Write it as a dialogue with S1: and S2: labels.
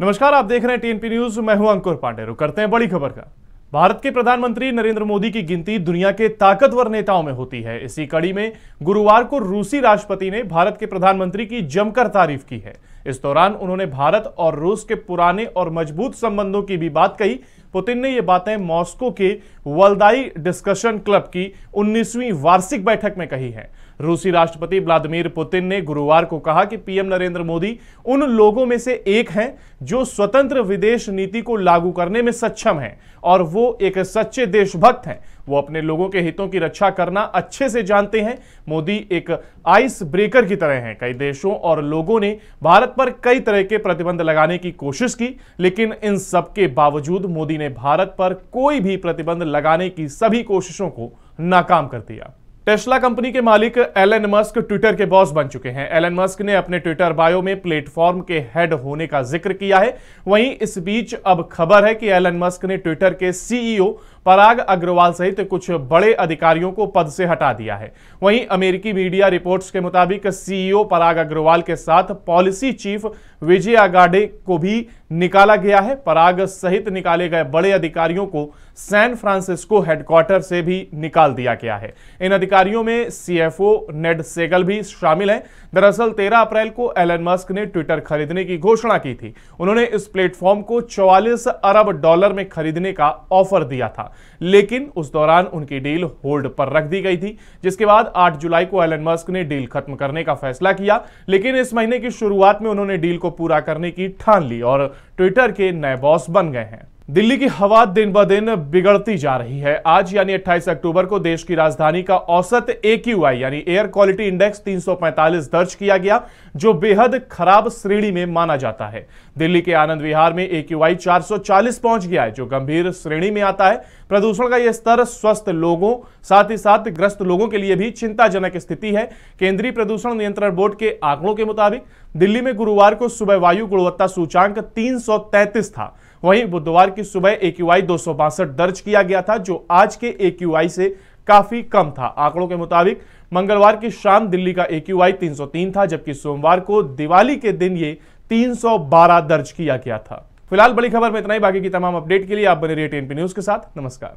S1: नमस्कार, आप देख रहे हैं टीएनपी न्यूज़। मैं हूँ अंकुर पांडे। रुक करते हैं बड़ी खबर का। भारत के प्रधानमंत्री नरेंद्र मोदी की गिनती दुनिया के ताकतवर नेताओं में होती है। इसी कड़ी में गुरुवार को रूसी राष्ट्रपति ने भारत के प्रधानमंत्री की जमकर तारीफ़ की है। इस दौरान उन्होंने भारत और रूस के पुराने और मज़बूत संबंधों की भी बात कही। पुतिन ने ये बातें मॉस्को के वल्दाई डिस्कशन क्लब की 19वीं वार्षिक बैठक में कही है। रूसी राष्ट्रपति व्लादिमीर पुतिन ने गुरुवार को कहा कि पीएम नरेंद्र मोदी उन लोगों में से एक हैं जो स्वतंत्र विदेश नीति को लागू करने में सक्षम हैं और वो एक सच्चे देशभक्त हैं। वो अपने लोगों के हितों की रक्षा करना अच्छे से जानते हैं। मोदी एक आइस ब्रेकर की तरह हैं। कई देशों और लोगों ने भारत पर कई तरह के प्रतिबंध लगाने की कोशिश की, लेकिन इन सब के बावजूद मोदी ने भारत पर कोई भी प्रतिबंध लगाने की सभी कोशिशों को नाकाम कर दिया। टेस्ला कंपनी के मालिक एलन मस्क ट्विटर के बॉस बन चुके हैं। एलन मस्क ने अपने ट्विटर बायो में प्लेटफॉर्म के हेड होने का ज़िक्र किया है। वहीं इस बीच अब खबर है कि एलन मस्क ने ट्विटर के सीईओ पराग अग्रवाल सहित कुछ बड़े अधिकारियों को पद से हटा दिया है। वहीं अमेरिकी मीडिया रिपोर्ट्स के मुताबिक सीईओ पराग अग्रवाल के साथ पॉलिसी चीफ विजय अगाडे को भी निकाला गया है। पराग सहित निकाले गए बड़े अधिकारियों को सैन फ्रांसिस्को हेडक्वार्टर से भी निकाल दिया गया है। इन अधिकारियों में सीएफओ नेड सेगल भी शामिल हैं। दरअसल 13 अप्रैल को एलन मस्क ने ट्विटर खरीदने की घोषणा की थी। उन्होंने इस प्लेटफॉर्म को 44 अरब डॉलर में खरीदने का ऑफ़र दिया था, लेकिन उस दौरान उनकी डील होल्ड पर रख दी गई थी, जिसके बाद 8 जुलाई को एलन मस्क ने डील खत्म करने का फैसला किया, लेकिन इस महीने की शुरुआत में उन्होंने डील को पूरा करने की ठान ली और ट्विटर के नए बॉस बन गए हैं। दिल्ली की हवा दिन ब दिन बिगड़ती जा रही है। आज यानी 28 अक्टूबर को देश की राजधानी का औसत ए यानी एयर क्वालिटी इंडेक्स 345 दर्ज किया गया, जो बेहद खराब श्रेणी में माना जाता है। दिल्ली के आनंद विहार में एक्यूआई 440 पहुँच गया है, जो गंभीर श्रेणी में आता है। प्रदूषण का यह स्तर स्वस्थ लोगों, साथ ही साथ ग्रस्त लोगों के लिए भी चिंताजनक स्थिति है। केंद्रीय प्रदूषण नियंत्रण बोर्ड के आंकड़ों के मुताबिक दिल्ली में गुरुवार को सुबह वायु गुणवत्ता सूचांक तीन सौ तैंतीस था। वहीं बुधवार की सुबह एक्यूआई दो दर्ज किया गया था, जो आज के एक्यूआई से काफ़ी कम था। आंकड़ों के मुताबिक, मंगलवार की शाम दिल्ली का एक्यूआई 303 था, जबकि सोमवार को दिवाली के दिन ये 312 दर्ज किया गया था। फ़िलहाल बड़ी खबर में इतना ही, बाकी की तमाम अपडेट के लिए आप बने रहिए टीएनपी न्यूज़ के साथ। नमस्कार।